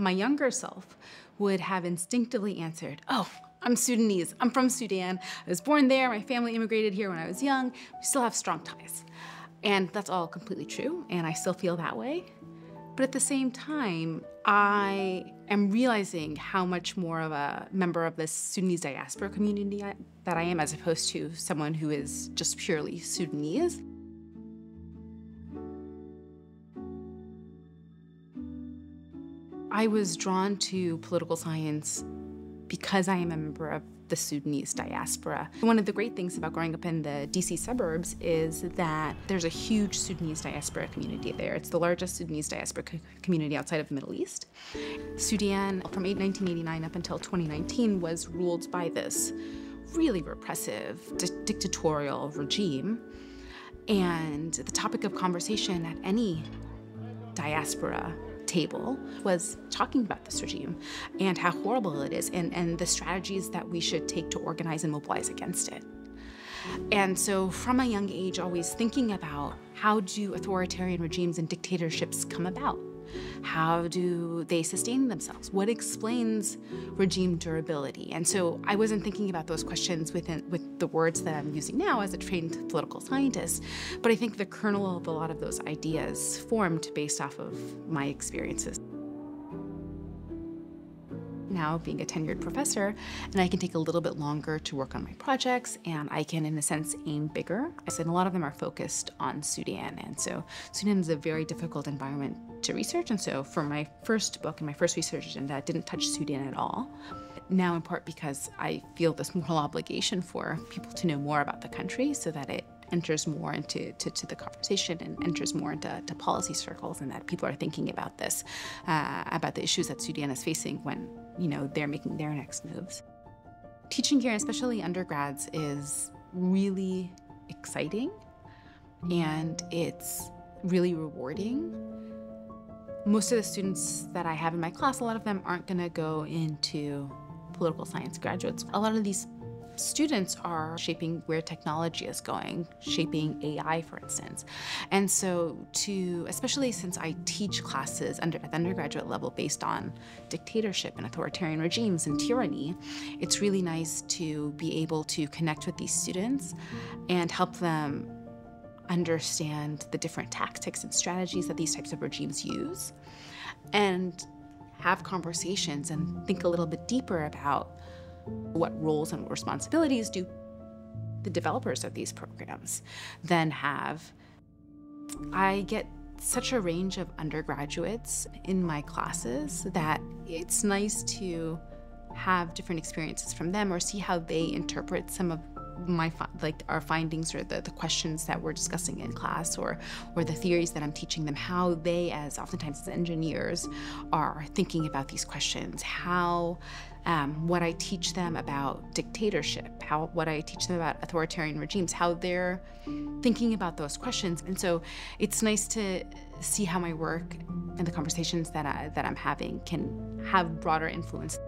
My younger self would have instinctively answered, oh, I'm Sudanese. I'm from Sudan. I was born there. My family immigrated here when I was young. We still have strong ties. And that's all completely true, and I still feel that way. But at the same time, I am realizing how much more of a member of this Sudanese diaspora community I, that I am as opposed to someone who is just purely Sudanese. I was drawn to political science because I am a member of the Sudanese diaspora. One of the great things about growing up in the DC suburbs is that there's a huge Sudanese diaspora community there. It's the largest Sudanese diaspora co community outside of the Middle East. Sudan, from 1989 up until 2019, was ruled by this really repressive, di dictatorial regime. And the topic of conversation at any diaspora table was talking about this regime and how horrible it is and, and the strategies that we should take to organize and mobilize against it. And so from a young age, always thinking about how do authoritarian regimes and dictatorships come about? How do they sustain themselves? What explains regime durability? And so I wasn't thinking about those questions within with the words that I'm using now as a trained political scientist, but I think the kernel of a lot of those ideas formed based off of my experiences now being a tenured professor, and I can take a little bit longer to work on my projects, and I can, in a sense, aim bigger. I said a lot of them are focused on Sudan, and so Sudan is a very difficult environment to research, and so for my first book and my first research agenda, I didn't touch Sudan at all. Now, in part because I feel this moral obligation for people to know more about the country so that it enters more into to, to the conversation and enters more into to policy circles and that people are thinking about this, uh, about the issues that Sudan is facing when, you know, they're making their next moves. Teaching here, especially undergrads, is really exciting and it's really rewarding. Most of the students that I have in my class, a lot of them aren't gonna go into political science graduates. A lot of these students are shaping where technology is going, shaping AI, for instance. And so to, especially since I teach classes under, at the undergraduate level based on dictatorship and authoritarian regimes and tyranny, it's really nice to be able to connect with these students and help them understand the different tactics and strategies that these types of regimes use and have conversations and think a little bit deeper about what roles and responsibilities do the developers of these programs then have? I get such a range of undergraduates in my classes that it's nice to have different experiences from them or see how they interpret some of my like our findings or the, the questions that we're discussing in class or or the theories that I'm teaching them how they as oftentimes as engineers are thinking about these questions how um, what I teach them about dictatorship, how what I teach them about authoritarian regimes, how they're thinking about those questions. And so it's nice to see how my work and the conversations that I, that I'm having can have broader influence.